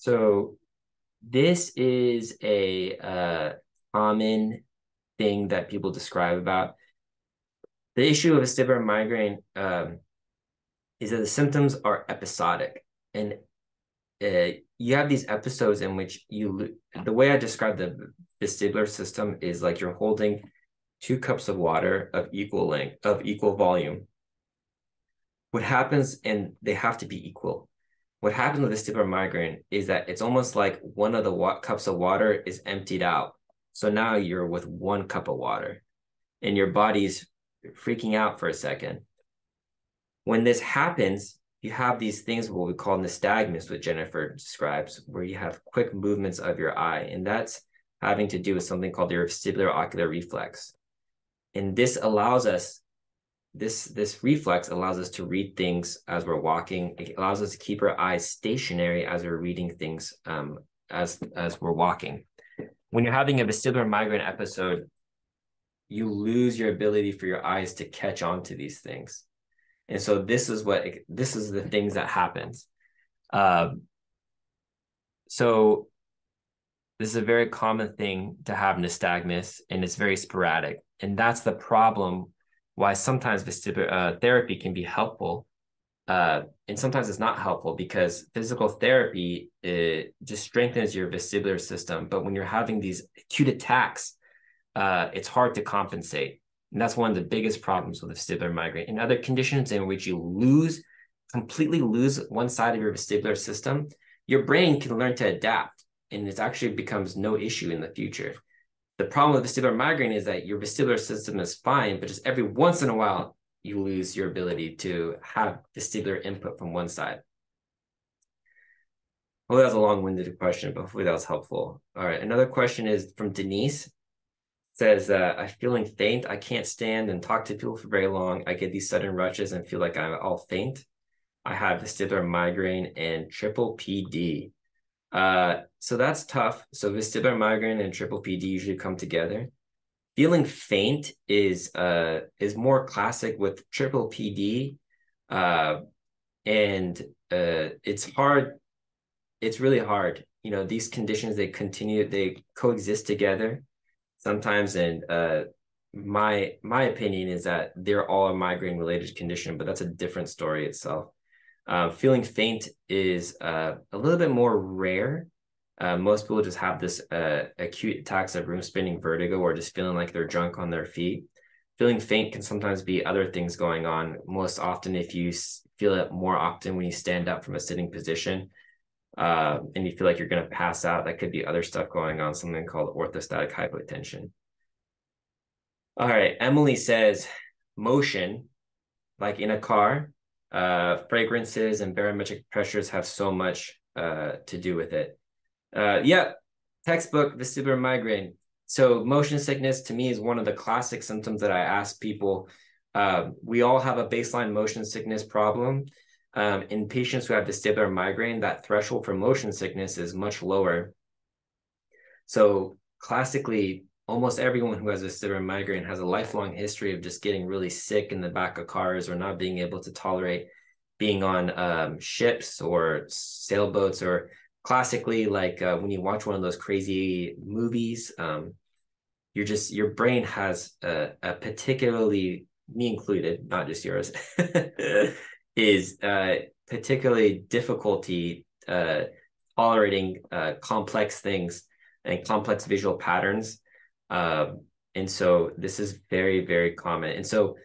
So this is a uh, common thing that people describe about. The issue of a vestibular migraine um, is that the symptoms are episodic. And uh, you have these episodes in which you the way i describe the vestibular system is like you're holding two cups of water of equal length of equal volume. What happens and they have to be equal what happens with the vestibular migraine is that it's almost like one of the wa- cups of water is emptied out so now you're with one cup of water and your body's freaking out for a second. When this happens, you have these things what we call nystagmus, what Jennifer describes, where you have quick movements of your eye. And that's having to do with something called your vestibular ocular reflex. And this allows us, this, this reflex allows us to read things as we're walking. It allows us to keep our eyes stationary as we're reading things um, as, as we're walking when you're having a vestibular migraine episode, you lose your ability for your eyes to catch on to these things. And so this is what this is the things that happens. Um, so this is a very common thing to have nystagmus, and it's very sporadic. And that's the problem why sometimes vestibular uh, therapy can be helpful uh, and sometimes it's not helpful because physical therapy it just strengthens your vestibular system. But when you're having these acute attacks, uh, it's hard to compensate. And that's one of the biggest problems with vestibular migraine. In other conditions in which you lose, completely lose one side of your vestibular system, your brain can learn to adapt and it actually becomes no issue in the future. The problem with vestibular migraine is that your vestibular system is fine, but just every once in a while, you lose your ability to have vestibular input from one side. Well, that was a long-winded question, but hopefully that was helpful. All right, another question is from Denise. Says, uh, I'm feeling faint. I can't stand and talk to people for very long. I get these sudden rushes and feel like I'm all faint. I have vestibular migraine and triple PD. Uh, so that's tough. So vestibular migraine and triple PD usually come together feeling faint is uh is more classic with triple PD, uh, and uh, it's hard. It's really hard. You know, these conditions they continue they coexist together sometimes, and uh, my my opinion is that they're all a migraine related condition, but that's a different story itself. Uh, feeling faint is uh, a little bit more rare uh, most people just have this uh, acute attacks of room spinning vertigo or just feeling like they're drunk on their feet. Feeling faint can sometimes be other things going on. Most often, if you feel it more often when you stand up from a sitting position uh, and you feel like you're going to pass out, that could be other stuff going on, something called orthostatic hypotension. All right, Emily says motion, like in a car, uh, fragrances and barometric pressures have so much uh, to do with it. Uh, yeah, textbook vestibular migraine. So motion sickness to me is one of the classic symptoms that I ask people. Uh, we all have a baseline motion sickness problem. Um, in patients who have vestibular migraine, that threshold for motion sickness is much lower. So classically, almost everyone who has vestibular migraine has a lifelong history of just getting really sick in the back of cars or not being able to tolerate being on um, ships or sailboats or classically like uh, when you watch one of those crazy movies um, you're just your brain has a, a, particularly me included not just yours is uh, particularly difficulty uh, tolerating uh, complex things and complex visual patterns um, and so this is very very common and so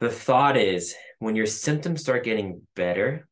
the thought is when your symptoms start getting better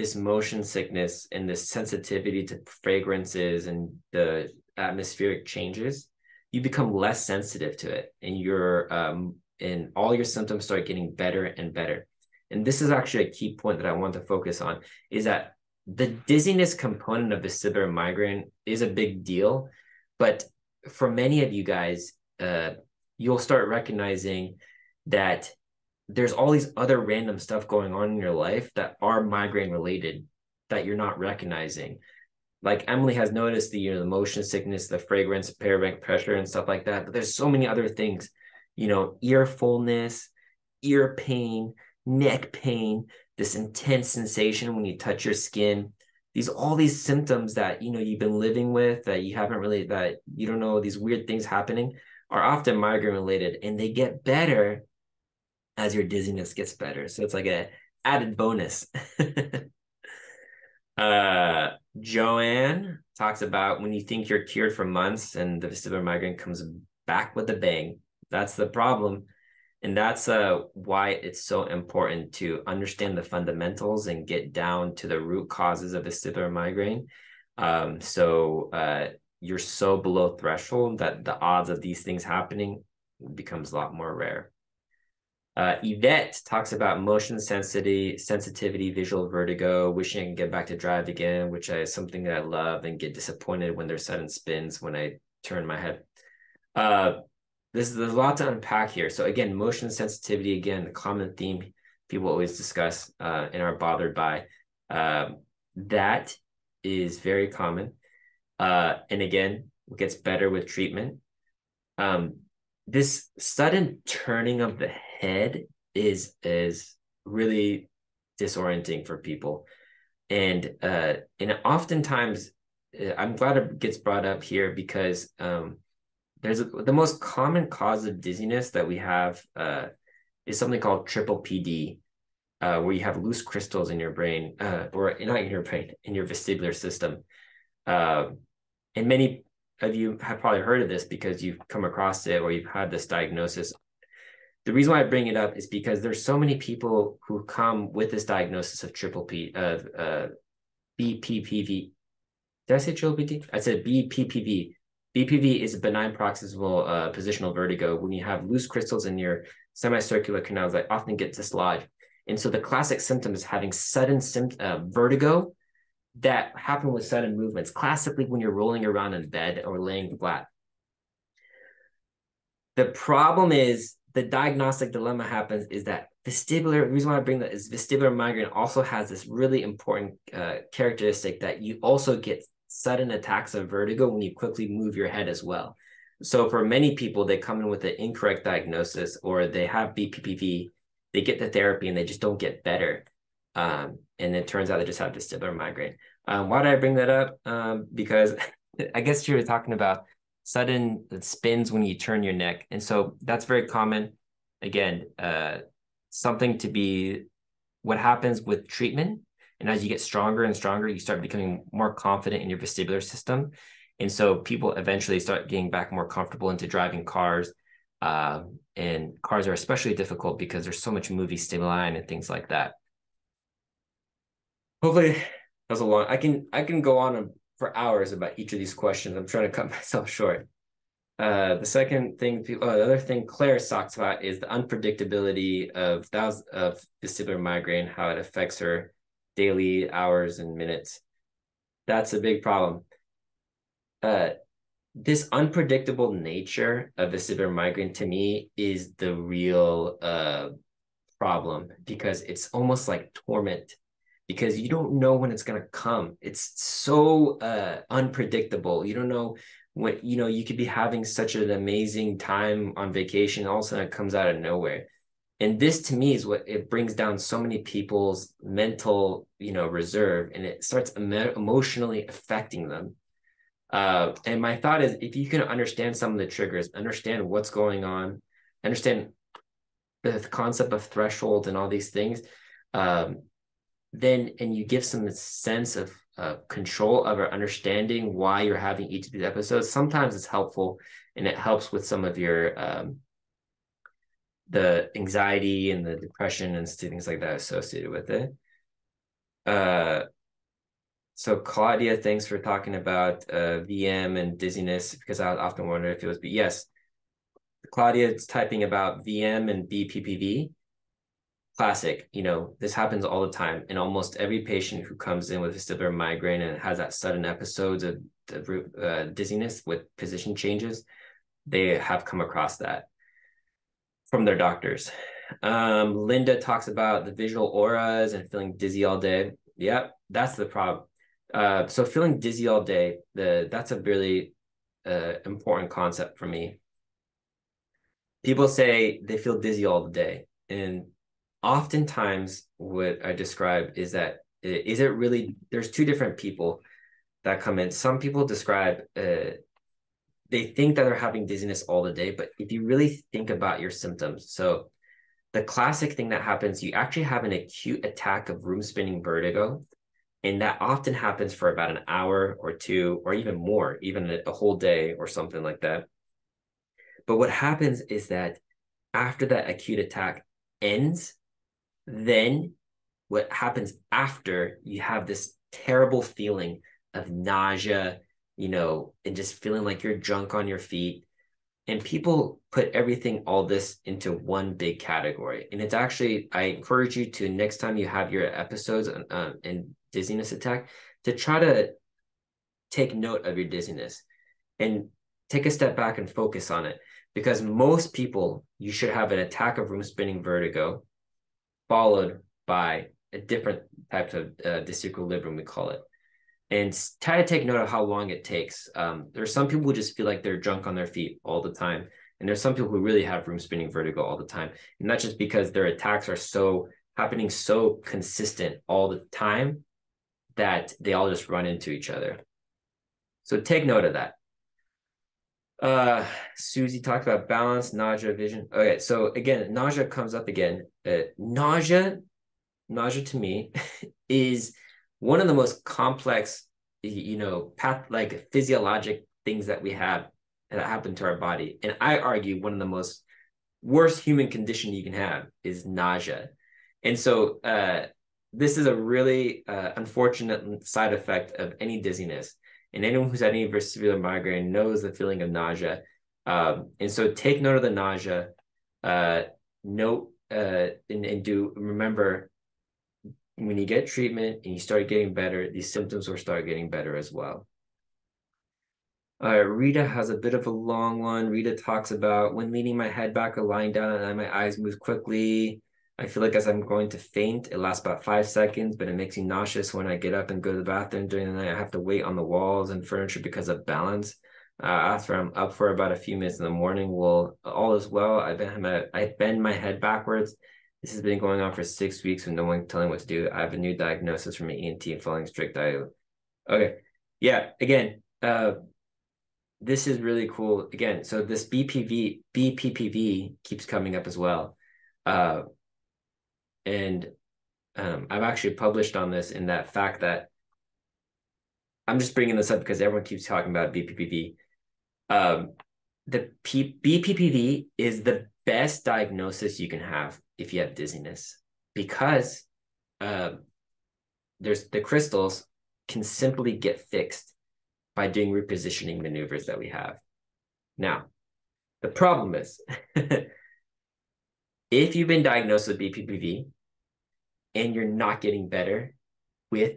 this motion sickness and this sensitivity to fragrances and the atmospheric changes, you become less sensitive to it, and your um, and all your symptoms start getting better and better. And this is actually a key point that I want to focus on is that the dizziness component of vestibular migraine is a big deal, but for many of you guys, uh, you'll start recognizing that there's all these other random stuff going on in your life that are migraine related that you're not recognizing. Like Emily has noticed the you know the motion sickness, the fragrance, barometric pressure, and stuff like that. But there's so many other things, you know, ear fullness, ear pain, neck pain, this intense sensation when you touch your skin, these all these symptoms that you know you've been living with that you haven't really that you don't know these weird things happening are often migraine related and they get better as your dizziness gets better. So it's like a added bonus. Uh joanne talks about when you think you're cured for months and the vestibular migraine comes back with a bang. That's the problem and that's uh, why it's so important to understand the fundamentals and get down to the root causes of vestibular migraine um, so uh, you're so below threshold that the odds of these things happening becomes a lot more rare uh, Yvette talks about motion sensitivity, sensitivity, visual vertigo, wishing I can get back to drive again, which is something that I love, and get disappointed when there's sudden spins when I turn my head. Uh, this there's a lot to unpack here. So again, motion sensitivity, again, the common theme people always discuss uh, and are bothered by. Um, that is very common. Uh, and again, gets better with treatment. Um, this sudden turning of the head is is really disorienting for people. And uh, and oftentimes, uh, I'm glad it gets brought up here because um, there's a, the most common cause of dizziness that we have uh, is something called triple PD, uh, where you have loose crystals in your brain, uh, or not in your brain, in your vestibular system. Uh, and many of you have probably heard of this because you've come across it or you've had this diagnosis. The reason why I bring it up is because there's so many people who come with this diagnosis of triple P of uh, BPPV. Did I say triple PD? I said BPPV, BPV is a benign paroxysmal uh, positional vertigo when you have loose crystals in your semicircular canals that often get dislodged. And so the classic symptom is having sudden uh, vertigo that happen with sudden movements, classically when you're rolling around in bed or laying flat. The problem is the diagnostic dilemma happens is that vestibular, the reason why I bring that is vestibular migraine also has this really important uh, characteristic that you also get sudden attacks of vertigo when you quickly move your head as well. So for many people, they come in with an incorrect diagnosis or they have BPPV, they get the therapy and they just don't get better. Um, and it turns out they just have vestibular migraine. Um, why did I bring that up? Um, because I guess you were talking about sudden spins when you turn your neck. And so that's very common. Again, uh, something to be what happens with treatment and as you get stronger and stronger, you start becoming more confident in your vestibular system. And so people eventually start getting back more comfortable into driving cars. Um, and cars are especially difficult because there's so much movie stimuli and things like that. Hopefully that was a long, I can, I can go on for hours about each of these questions. I'm trying to cut myself short. Uh, the second thing, the other thing Claire talks about is the unpredictability of thousands of vestibular migraine, how it affects her daily hours and minutes. That's a big problem. Uh, this unpredictable nature of vestibular migraine to me is the real uh, problem because it's almost like torment because you don't know when it's going to come. It's so uh, unpredictable. You don't know when, you know, you could be having such an amazing time on vacation. All of a sudden it comes out of nowhere and this to me is what it brings down so many people's mental you know reserve and it starts emo- emotionally affecting them. Uh, and my thought is if you can understand some of the triggers understand what's going on understand the concept of threshold and all these things um, then and you give some sense of uh, control of or understanding why you're having each of these episodes sometimes it's helpful and it helps with some of your um, the anxiety and the depression and things like that associated with it. Uh, so Claudia, thanks for talking about uh, VM and dizziness because I often wonder if it was, but yes, Claudia is typing about VM and BPPV. Classic, you know, this happens all the time. And almost every patient who comes in with vestibular migraine and has that sudden episodes of uh, dizziness with position changes, they have come across that from their doctors. Um, Linda talks about the visual auras and feeling dizzy all day. Yep, that's the problem. Uh, so feeling dizzy all day, the that's a really uh, important concept for me. People say they feel dizzy all the day, and oftentimes what I describe is that Is it really? There's two different people that come in. Some people describe uh, they think that they're having dizziness all the day, but if you really think about your symptoms, so the classic thing that happens, you actually have an acute attack of room spinning vertigo. And that often happens for about an hour or two, or even more, even a, whole day or something like that. But what happens is that after that acute attack ends, then what happens after you have this terrible feeling of nausea, you know, and just feeling like you're drunk on your feet. And people put everything, all this into one big category. And it's actually, I encourage you to next time you have your episodes and dizziness attack, to try to take note of your dizziness and take a step back and focus on it. Because most people, you should have an attack of room spinning vertigo followed by a different type of uh, disequilibrium, we call it and try to take note of how long it takes. Um, there are some people who just feel like they're drunk on their feet all the time. And there's some people who really have room spinning vertigo all the time. And that's just because their attacks are so happening so consistent all the time that they all just run into each other. So take note of that. Uh, Susie talked about balance, nausea, vision. Okay, so again, nausea comes up again. Uh, nausea, nausea to me is one of the most complex, you know, path like physiologic things that we have that happen to our body. And I argue one of the most worst human condition you can have is nausea. And so uh, this is a really uh, unfortunate side effect of any dizziness. And anyone who's had any vestibular migraine knows the feeling of nausea. Um, and so take note of the nausea. Uh, note uh, and, and do remember when you get treatment and you start getting better, these symptoms will start getting better as well. All right, Rita has a bit of a long one. Rita talks about when leaning my head back or lying down and my eyes move quickly. I feel like as I'm going to faint, it lasts about five seconds, but it makes me nauseous when I get up and go to the bathroom during the night. I have to wait on the walls and furniture because of balance. Uh, after I'm up for about a few minutes in the morning, well, all is well. I bend my I bend my head backwards this has been going on for six weeks with no one telling what to do. I have a new diagnosis from an ENT and following strict diet. Okay. Yeah. Again, uh, this is really cool. Again, so this BPV, BPPV keeps coming up as well. Uh, and um, I've actually published on this in that fact that I'm just bringing this up because everyone keeps talking about BPPV. Um, the P- BPPV is the best diagnosis you can have if you have dizziness because uh, there's the crystals can simply get fixed by doing repositioning maneuvers that we have. Now, the problem is if you've been diagnosed with BPPV and you're not getting better with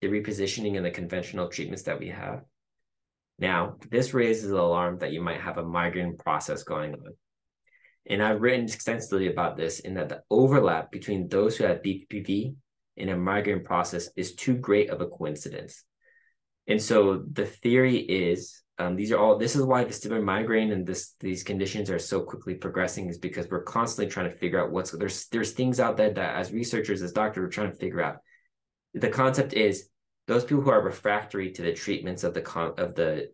the repositioning and the conventional treatments that we have, now this raises the alarm that you might have a migraine process going on. And I've written extensively about this in that the overlap between those who have BPPV and a migraine process is too great of a coincidence. And so the theory is um, these are all this is why vestibular migraine and this these conditions are so quickly progressing is because we're constantly trying to figure out what's there's there's things out there that as researchers as doctors we're trying to figure out. The concept is those people who are refractory to the treatments of the con of the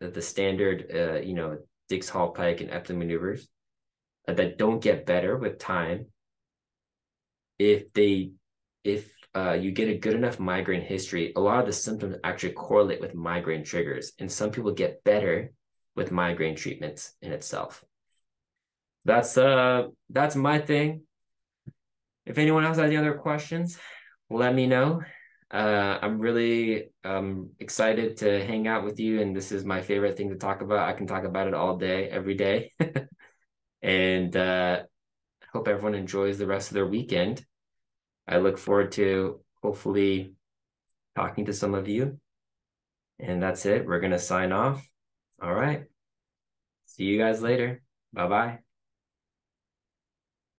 of the standard uh, you know Dix Hallpike and Epley maneuvers that don't get better with time if they if uh, you get a good enough migraine history a lot of the symptoms actually correlate with migraine triggers and some people get better with migraine treatments in itself. That's uh that's my thing. If anyone else has any other questions let me know uh, I'm really um, excited to hang out with you, and this is my favorite thing to talk about. I can talk about it all day, every day. And uh, hope everyone enjoys the rest of their weekend. I look forward to hopefully talking to some of you. And that's it. We're going to sign off. All right. See you guys later. Bye bye.